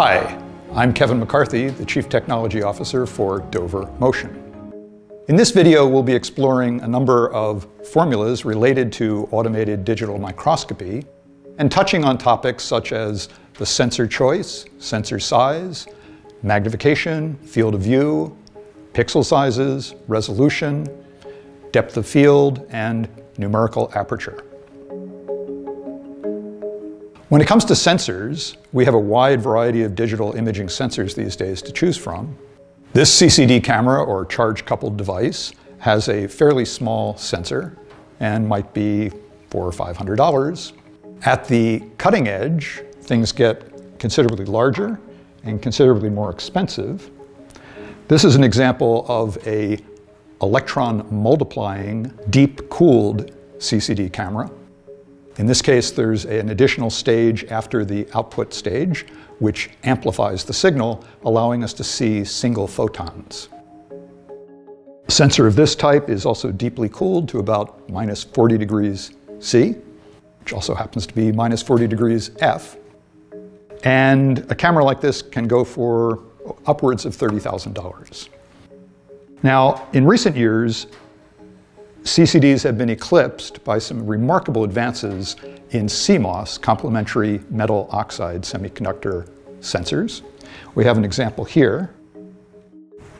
Hi, I'm Kevin McCarthy, the Chief Technology Officer for Dover Motion. In this video, we'll be exploring a number of formulas related to automated digital microscopy and touching on topics such as the sensor choice, sensor size, magnification, field of view, pixel sizes, resolution, depth of field, and numerical aperture. When it comes to sensors, we have a wide variety of digital imaging sensors these days to choose from. This CCD camera or charge coupled device has a fairly small sensor and might be four or five hundred dollars. At the cutting edge, things get considerably larger and considerably more expensive. This is an example of a electron multiplying deep cooled CCD camera. In this case, there's an additional stage after the output stage, which amplifies the signal, allowing us to see single photons. A sensor of this type is also deeply cooled to about minus 40 degrees C, which also happens to be minus 40 degrees F. And a camera like this can go for upwards of $30,000. Now, in recent years, CCDs have been eclipsed by some remarkable advances in CMOS, complementary metal oxide semiconductor sensors. We have an example here.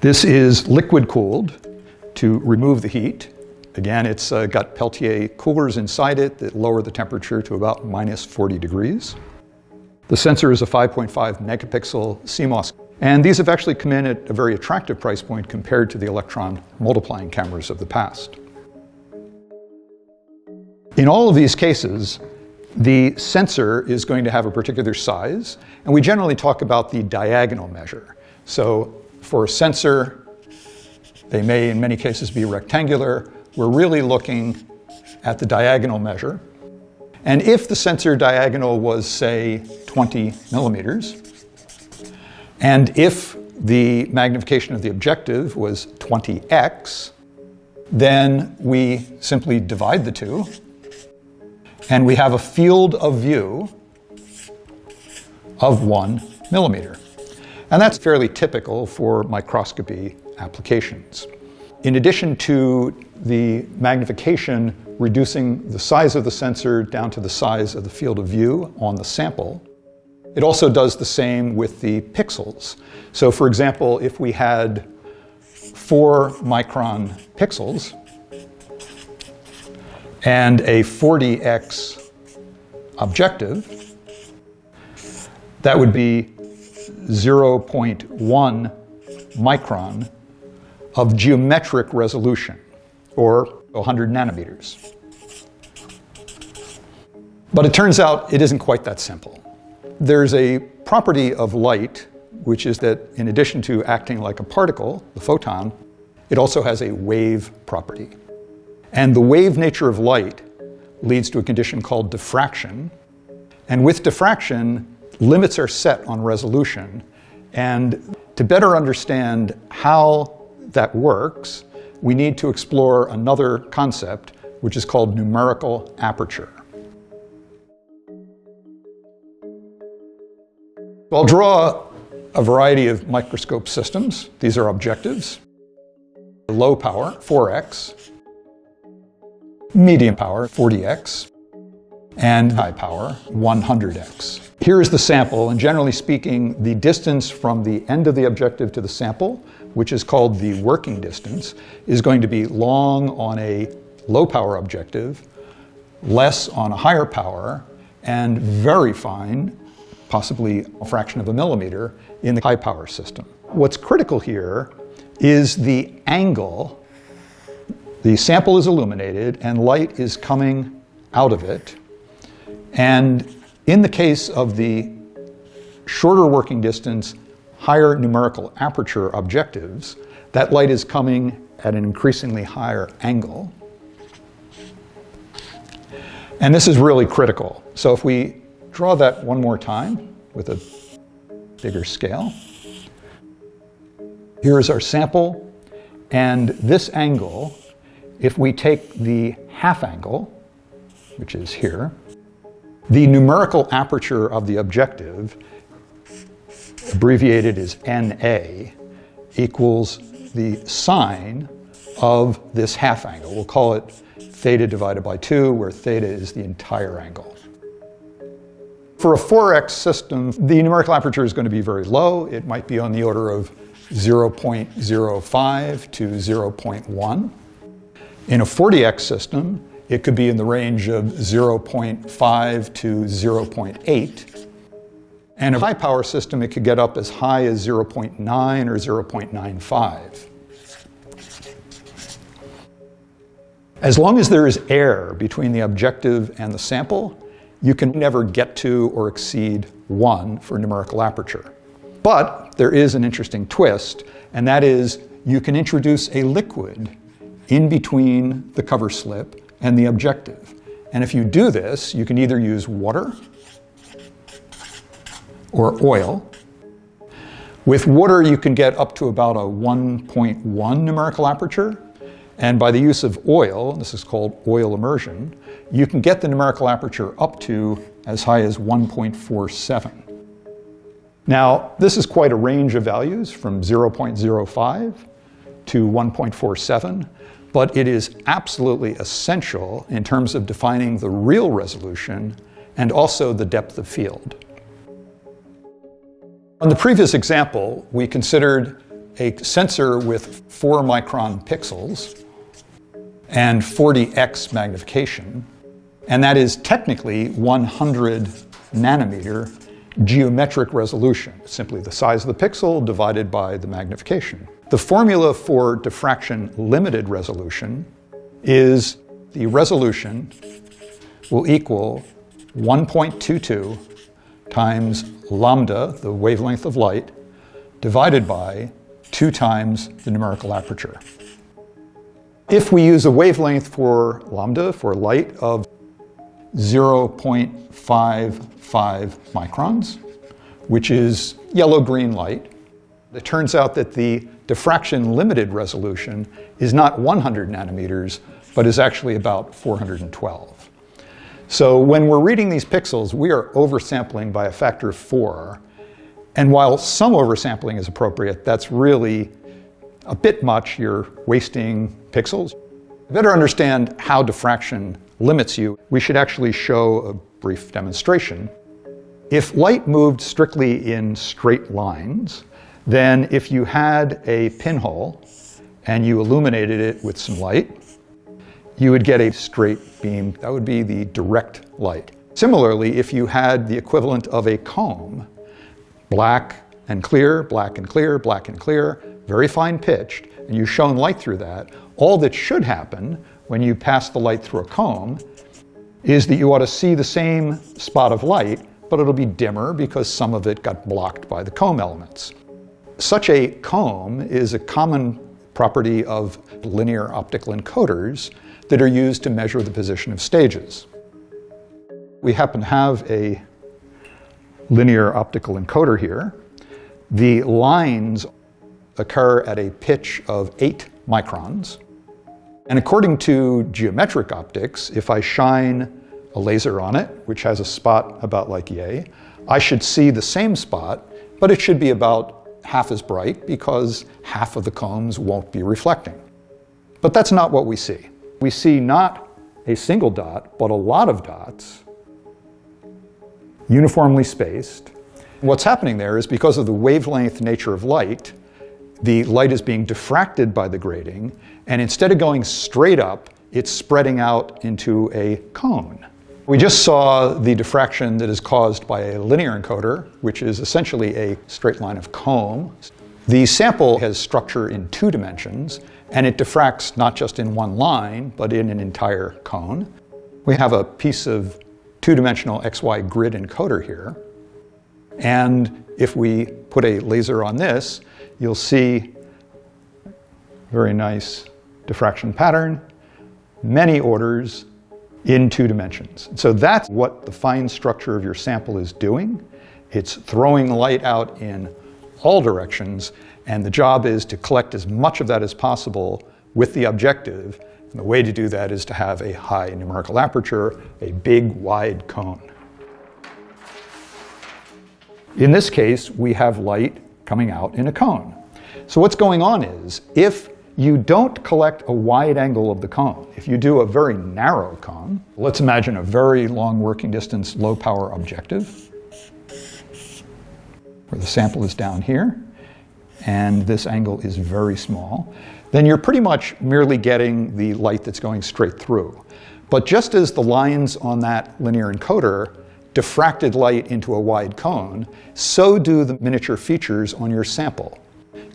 This is liquid cooled to remove the heat. Again, it's uh, got Peltier coolers inside it that lower the temperature to about minus 40 degrees. The sensor is a 5.5 megapixel CMOS, and these have actually come in at a very attractive price point compared to the electron multiplying cameras of the past. In all of these cases, the sensor is going to have a particular size, and we generally talk about the diagonal measure. So for a sensor, they may in many cases be rectangular. We're really looking at the diagonal measure. And if the sensor diagonal was, say, 20 millimeters, and if the magnification of the objective was 20x, then we simply divide the two and we have a field of view of one millimeter. And that's fairly typical for microscopy applications. In addition to the magnification reducing the size of the sensor down to the size of the field of view on the sample, it also does the same with the pixels. So for example, if we had four micron pixels, and a 40x objective, that would be 0.1 micron of geometric resolution, or 100 nanometers. But it turns out it isn't quite that simple. There's a property of light, which is that in addition to acting like a particle, the photon, it also has a wave property. And the wave nature of light leads to a condition called diffraction. And with diffraction, limits are set on resolution. And to better understand how that works, we need to explore another concept, which is called numerical aperture. I'll draw a variety of microscope systems. These are objectives. Low power, 4x, medium power, 40x, and high power, 100x. Here is the sample, and generally speaking, the distance from the end of the objective to the sample, which is called the working distance, is going to be long on a low power objective, less on a higher power, and very fine, possibly a fraction of a millimeter, in the high power system. What's critical here is the angle the sample is illuminated and light is coming out of it. And in the case of the shorter working distance, higher numerical aperture objectives, that light is coming at an increasingly higher angle. And this is really critical. So if we draw that one more time with a bigger scale, here is our sample, and this angle if we take the half angle, which is here, the numerical aperture of the objective abbreviated as NA, equals the sine of this half angle. We'll call it theta divided by 2, where theta is the entire angle. For a 4x system, the numerical aperture is going to be very low. It might be on the order of 0.05 to 0.1. In a 40x system, it could be in the range of 0.5 to 0.8. And a high power system, it could get up as high as 0.9 or 0.95. As long as there is air between the objective and the sample, you can never get to or exceed 1 for numerical aperture. But there is an interesting twist, and that is you can introduce a liquid in between the cover slip and the objective. And if you do this, you can either use water or oil. With water, you can get up to about a 1.1 numerical aperture. And by the use of oil, this is called oil immersion, you can get the numerical aperture up to as high as 1.47. Now, this is quite a range of values from 0.05 to 1.47, but it is absolutely essential in terms of defining the real resolution and also the depth of field. On the previous example, we considered a sensor with 4 micron pixels and 40x magnification, and that is technically 100 nanometer geometric resolution, simply the size of the pixel divided by the magnification. The formula for diffraction limited resolution is the resolution will equal 1.22 times lambda, the wavelength of light, divided by 2 times the numerical aperture. If we use a wavelength for lambda, for light, of 0.55 microns, which is yellow-green light, it turns out that the diffraction limited resolution is not 100 nanometers, but is actually about 412. So when we're reading these pixels, we are oversampling by a factor of four. And while some oversampling is appropriate, that's really a bit much. You're wasting pixels. To better understand how diffraction limits you, we should actually show a brief demonstration. If light moved strictly in straight lines, then if you had a pinhole and you illuminated it with some light, you would get a straight beam. That would be the direct light. Similarly, if you had the equivalent of a comb, black and clear, black and clear, black and clear, very fine pitched, and you shone light through that, all that should happen when you pass the light through a comb is that you ought to see the same spot of light, but it'll be dimmer because some of it got blocked by the comb elements. Such a comb is a common property of linear optical encoders that are used to measure the position of stages. We happen to have a linear optical encoder here. The lines occur at a pitch of 8 microns. And according to geometric optics, if I shine a laser on it, which has a spot about like yay, I should see the same spot, but it should be about half as bright because half of the combs won't be reflecting. But that's not what we see. We see not a single dot, but a lot of dots, uniformly spaced. What's happening there is because of the wavelength nature of light, the light is being diffracted by the grating, and instead of going straight up, it's spreading out into a cone. We just saw the diffraction that is caused by a linear encoder, which is essentially a straight line of comb. The sample has structure in two dimensions, and it diffracts not just in one line, but in an entire cone. We have a piece of two-dimensional XY grid encoder here. And if we put a laser on this, you'll see very nice diffraction pattern, many orders in two dimensions. So that's what the fine structure of your sample is doing. It's throwing light out in all directions, and the job is to collect as much of that as possible with the objective. And the way to do that is to have a high numerical aperture, a big wide cone. In this case, we have light coming out in a cone. So what's going on is, if you don't collect a wide angle of the cone. If you do a very narrow cone, let's imagine a very long working distance, low power objective, where the sample is down here, and this angle is very small, then you're pretty much merely getting the light that's going straight through. But just as the lines on that linear encoder diffracted light into a wide cone, so do the miniature features on your sample.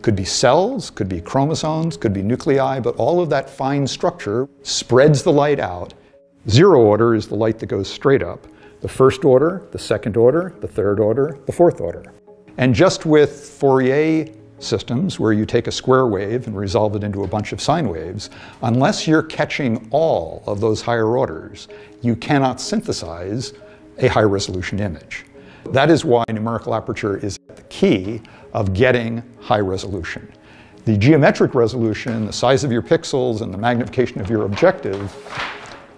Could be cells, could be chromosomes, could be nuclei, but all of that fine structure spreads the light out. Zero order is the light that goes straight up. The first order, the second order, the third order, the fourth order. And just with Fourier systems, where you take a square wave and resolve it into a bunch of sine waves, unless you're catching all of those higher orders, you cannot synthesize a high resolution image. That is why numerical aperture is the key of getting high resolution. The geometric resolution, the size of your pixels, and the magnification of your objective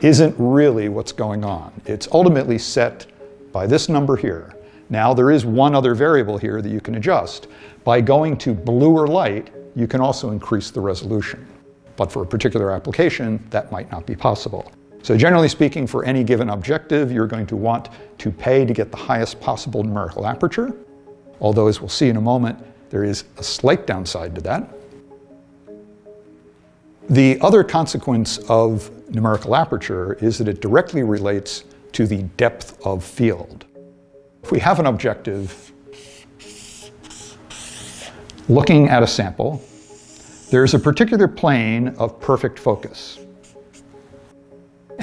isn't really what's going on. It's ultimately set by this number here. Now, there is one other variable here that you can adjust. By going to bluer light, you can also increase the resolution. But for a particular application, that might not be possible. So generally speaking, for any given objective, you're going to want to pay to get the highest possible numerical aperture. Although, as we'll see in a moment, there is a slight downside to that. The other consequence of numerical aperture is that it directly relates to the depth of field. If we have an objective looking at a sample, there's a particular plane of perfect focus.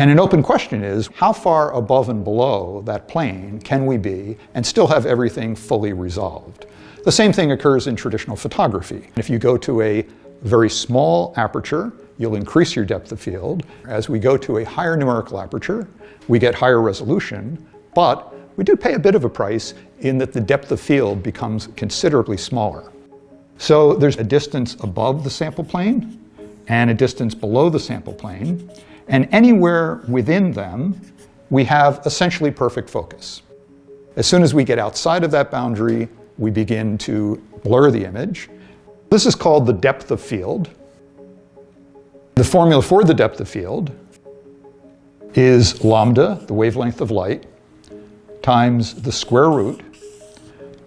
And an open question is, how far above and below that plane can we be and still have everything fully resolved? The same thing occurs in traditional photography. If you go to a very small aperture, you'll increase your depth of field. As we go to a higher numerical aperture, we get higher resolution, but we do pay a bit of a price in that the depth of field becomes considerably smaller. So there's a distance above the sample plane and a distance below the sample plane. And anywhere within them, we have essentially perfect focus. As soon as we get outside of that boundary, we begin to blur the image. This is called the depth of field. The formula for the depth of field is lambda, the wavelength of light, times the square root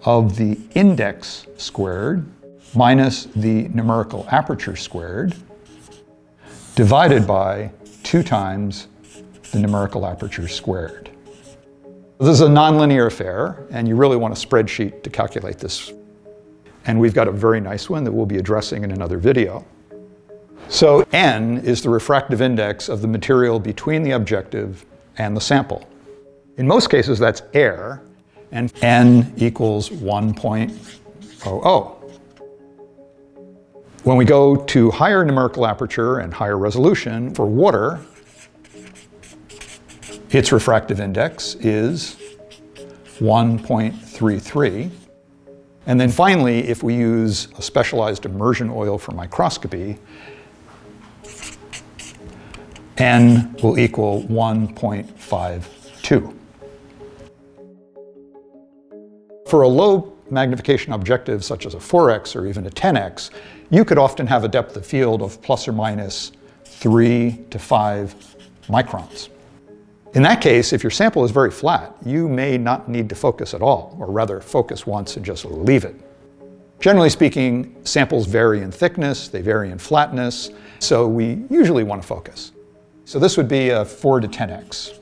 of the index squared minus the numerical aperture squared divided by 2 times the numerical aperture squared. This is a nonlinear affair, and you really want a spreadsheet to calculate this. And we've got a very nice one that we'll be addressing in another video. So n is the refractive index of the material between the objective and the sample. In most cases, that's air, and n equals 1.00. When we go to higher numerical aperture and higher resolution for water, its refractive index is 1.33. And then finally, if we use a specialized immersion oil for microscopy, n will equal 1.52. For a low magnification objective such as a 4x or even a 10x, you could often have a depth of field of plus or minus 3 to 5 microns. In that case, if your sample is very flat, you may not need to focus at all, or rather focus once and just leave it. Generally speaking, samples vary in thickness, they vary in flatness, so we usually want to focus. So this would be a 4 to 10x.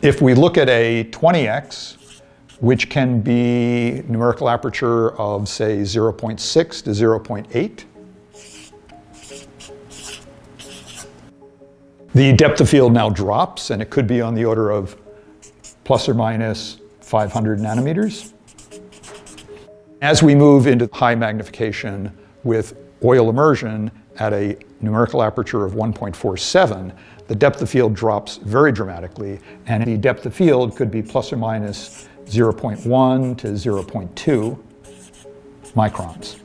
If we look at a 20x, which can be numerical aperture of, say, 0.6 to 0.8. The depth of field now drops, and it could be on the order of plus or minus 500 nanometers. As we move into high magnification with oil immersion at a numerical aperture of 1.47, the depth of field drops very dramatically, and the depth of field could be plus or minus 0.1 to 0.2 microns.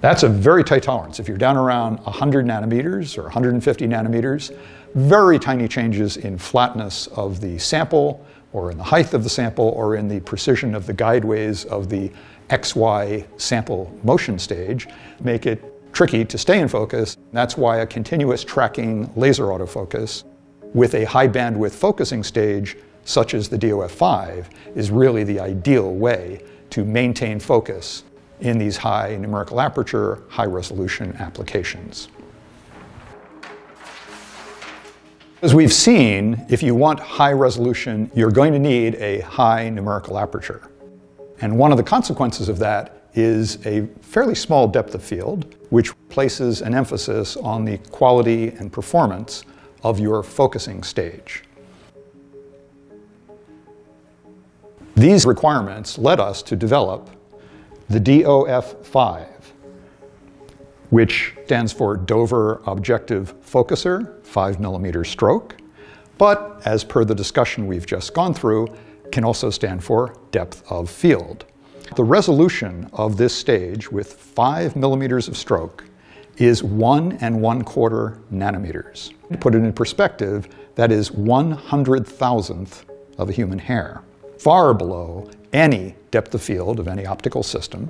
That's a very tight tolerance. If you're down around 100 nanometers or 150 nanometers, very tiny changes in flatness of the sample or in the height of the sample, or in the precision of the guideways of the XY sample motion stage, make it tricky to stay in focus. That's why a continuous tracking laser autofocus with a high bandwidth focusing stage, such as the DOF5, is really the ideal way to maintain focus in these high numerical aperture, high resolution applications. As we've seen, if you want high resolution, you're going to need a high numerical aperture. And one of the consequences of that is a fairly small depth of field, which places an emphasis on the quality and performance of your focusing stage. These requirements led us to develop the DOF5, which stands for Dover Objective Focuser, 5 millimeter stroke, but as per the discussion we've just gone through, can also stand for depth of field. The resolution of this stage with 5 millimeters of stroke is 1 and 1 quarter nanometers. To put it in perspective, that is 1 hundred thousandth of a human hair, far below any depth of field of any optical system.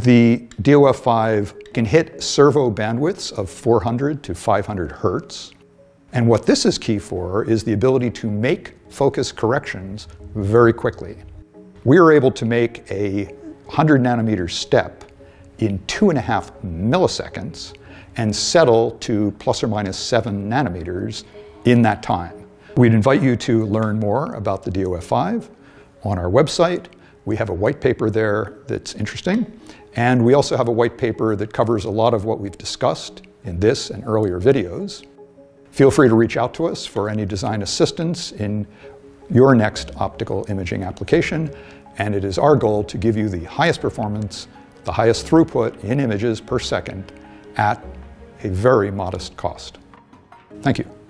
The DOF5 can hit servo bandwidths of 400 to 500 hertz. And what this is key for is the ability to make focus corrections very quickly. We are able to make a 100 nanometer step in two and a half milliseconds and settle to plus or minus seven nanometers in that time. We'd invite you to learn more about the DOF5 on our website. We have a white paper there that's interesting. And we also have a white paper that covers a lot of what we've discussed in this and earlier videos. Feel free to reach out to us for any design assistance in your next optical imaging application. And it is our goal to give you the highest performance, the highest throughput in images per second at a very modest cost. Thank you.